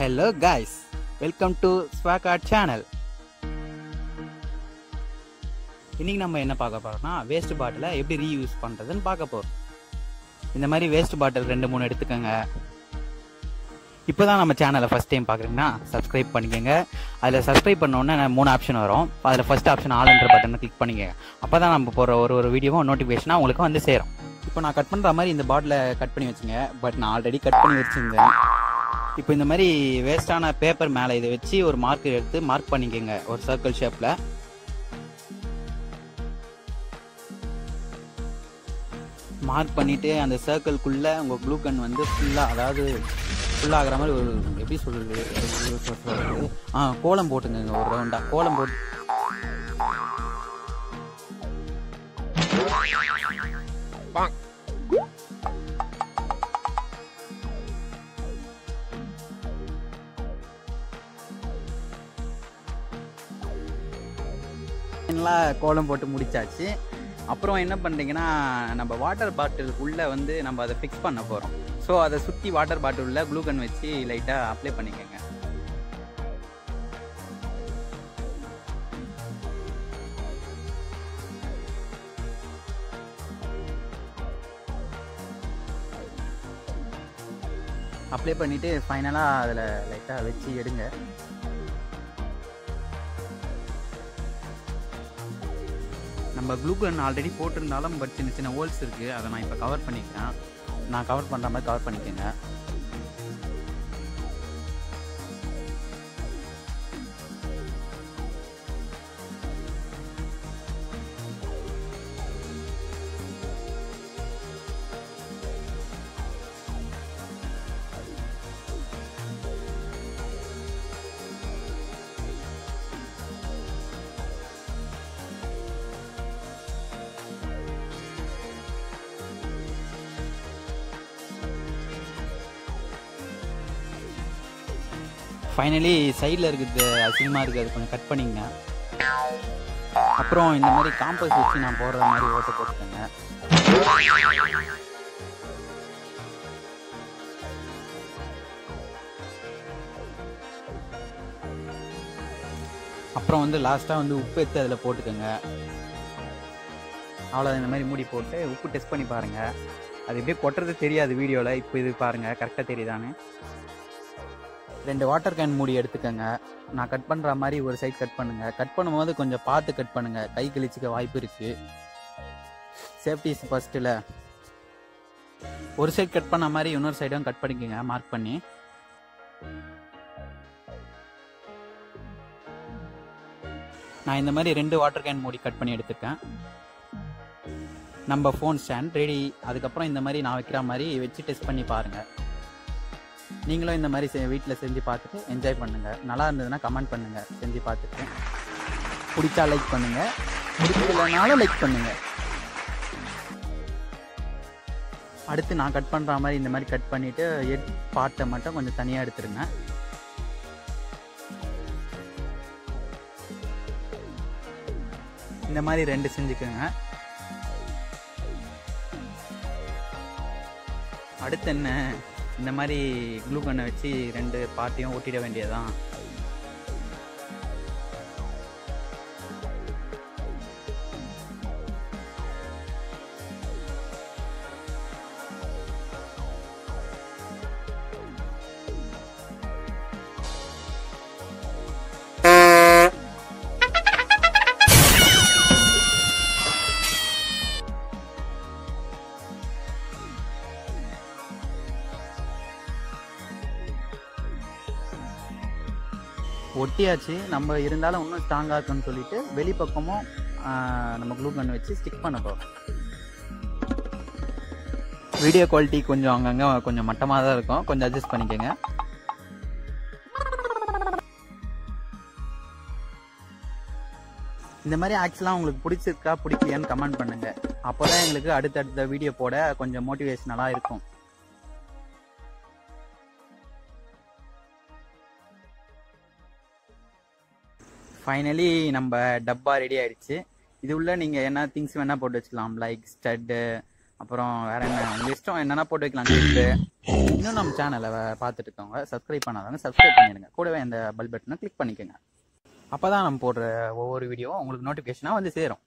Hello guys. Welcome to swag art channel இன்னைக்கு நம்ம என்ன பார்க்க போறோம்னா வேஸ்ட் பாட்டிலை எப்படி ரீயூஸ் பண்ணுறதுன்னு பார்க்க போகிறோம் இந்த மாதிரி வேஸ்ட் பாட்டில் ரெண்டு மூணு எடுத்துக்கோங்க. இப்போ தான் நம்ம சேனலை ஃபஸ்ட் டைம் பார்க்குறீங்கன்னா சப்ஸ்கிரைப் பண்ணிக்கோங்க. அதில் சப்ஸ்கிரைப் பண்ணோன்னே மூணு ஆப்ஷன் வரும். அதில் ஃபர்ஸ்ட் ஆப்ஷன் ஆல்ன்ற பட்டனை கிளிக் பண்ணிக்கோங்க. அப்போ தான் நம்ம போகிற ஒரு ஒரு வீடியோவும் நோட்டிஃபிகேஷனாக உங்களுக்கு வந்து சேரும். இப்போ நான் கட் பண்ணுற மாதிரி இந்த பாட்டிலை கட் பண்ணி வச்சுங்க. பட் நான் ஆல்ரெடி கட் பண்ணி வச்சுருந்தேன். இப்போ இந்த மாதிரி வேஸ்டான பேப்பர் மேலே இதை வச்சு ஒரு மார்க் எடுத்து மார்க் பண்ணிக்கோங்க ஒரு சர்க்கிள் ஷேப்பில் மார்க் பண்ணிட்டு அந்த சர்க்கிள்குள்ளே உங்கள் ப்ளூ கன் வந்து ஃபுல்லாக அதாவது ஃபுல்லாகிற மாதிரி ஒரு எப்படி சொல்றது ஆ கோலம் போட்டுங்க ஒரு ரவுண்டா கோலம் போட்டு ஃபைனலாக கோலம் போட்டு முடிச்சாச்சு. அப்புறம் என்ன பண்ணுறீங்கன்னா நம்ம வாட்டர் பாட்டில் உள்ள வந்து நம்ம அதை ஃபிக்ஸ் பண்ண போகிறோம் ஸோ அதை சுற்றி வாட்டர் பாட்டிலில் க்ளூகன் வச்சு லைட்டாக அப்ளை பண்ணிக்கோங்க. அப்ளை பண்ணிவிட்டு ஃபைனலாக அதில் லைட்டாக வச்சு எடுங்க. நம்ம க்ளூகன் ஆல்ரெடி போட்டிருந்தாலும் பட் சின்ன சின்ன ஹோல்ஸ் இருக்குது அதை நான் இப்போ கவர் பண்ணிக்கிறேன். நான் கவர் பண்ணுற மாதிரி கவர் பண்ணிக்கோங்க. ஃபைனலி சைடில் இருக்குது அசிங்கமாக இருக்குது அது கொஞ்சம் கட் பண்ணிங்க அப்புறம் இந்த மாதிரி காம்பஸ் வச்சு நான் போடுற மாதிரி ஓட்டு போட்டுக்கோங்க. அப்புறம் வந்து லாஸ்ட்டாக வந்து உப்பு எடுத்து அதில் போட்டுக்கோங்க. அவ்வளோ இந்த மாதிரி மூடி போட்டு உப்பு டெஸ்ட் பண்ணி பாருங்கள் அது எப்படியே கொட்டுறது தெரியாது வீடியோவில் இப்போ இது பாருங்கள் கரெக்டாக தெரியுதான்னு. ரெண்டு வாட்டர் கேன் மூடி எடுத்துக்கோங்க. நான் கட் பண்ணுற மாதிரி ஒரு சைட் கட் பண்ணுங்க. கட் பண்ணும்போது கொஞ்சம் பார்த்து கட் பண்ணுங்க. கை கிழிச்சிக்க வாய்ப்பு இருக்கு. சேஃப்டிஸ் ஃபஸ்ட்டில் ஒரு சைடு கட் பண்ண மாதிரி இன்னொரு சைடும் கட் பண்ணிக்கோங்க. மார்க் பண்ணி. நான் இந்த மாதிரி ரெண்டு வாட்டர் கேன் மூடி கட் பண்ணி எடுத்துருக்கேன் நம்ம ஃபோன் ஸ்டாண்ட் ரெடி அதுக்கப்புறம் இந்த மாதிரி நான் வைக்கிற மாதிரி வச்சு டெஸ்ட் பண்ணி பாருங்கள் நீங்களும் இந்த மாதிரி வீட்டில் செஞ்சு பார்த்துட்டு என்ஜாய் பண்ணுங்கள் நல்லா இருந்ததுன்னா கமெண்ட் பண்ணுங்கள் செஞ்சு பார்த்துட்டு. பிடிச்சா லைக் பண்ணுங்கள் பிடிக்கலனாலும் லைக் பண்ணுங்கள் அடுத்து நான் கட் பண்ணுற மாதிரி இந்த மாதிரி கட் பண்ணிவிட்டு எட் பாட்டை மட்டும் கொஞ்சம் தனியாக எடுத்துருங்க. இந்த மாதிரி ரெண்டு செஞ்சுக்கோங்க. அடுத்து என்ன? இந்த மாதிரி க்ளூ வச்சு ரெண்டு பார்ட்டியும் ஒட்டிட வேண்டியதான் ஒட்டியாச்சு. நம்ம இருந்தாலும் இன்னும் ஸ்ட்ராங்காக இருக்குன்னு சொல்லிட்டு வெளிப்பக்கமும் நம்ம க்ளூ கன் வச்சு ஸ்டிக் பண்ண போகிறோம் வீடியோ குவாலிட்டி கொஞ்சம் அங்கங்கே கொஞ்சம் மட்டமாக தான் இருக்கும். கொஞ்சம் அட்ஜஸ்ட் பண்ணிக்கோங்க. இந்த மாதிரி ஆக்சுவலாக உங்களுக்கு பிடிச்சிருக்கா பிடிக்கலையான்னு கமெண்ட் பண்ணுங்க. அப்போ தான் எங்களுக்கு அடுத்தடுத்த வீடியோ போட கொஞ்சம் மோட்டிவேஷனலாக இருக்கும். ஃபைனலி நம்ம டப்பா ரெடி ஆயிடுச்சு. இது உள்ள நீங்கள் என்ன திங்ஸ் வேணால் போட்டு வச்சுக்கலாம். லைக் ஸ்டட்டு அப்புறம் வேற என்ன? உங்கள் இஷ்டம் என்னென்ன போட்டு வைக்கலாம் கிளிப்பு இன்னும் நம்ம சேனலை பார்த்துட்டு இருக்கவங்க சப்ஸ்கிரைப் பண்ணாதவங்க சப்ஸ்கிரைப் பண்ணிடுங்க. கூடவே அந்த பல் பட்டனை கிளிக் பண்ணிக்கோங்க. அப்போ தான் நம்ம போடுற ஒவ்வொரு வீடியோவும் உங்களுக்கு நோட்டிஃபிகேஷனாக வந்து சேரும்.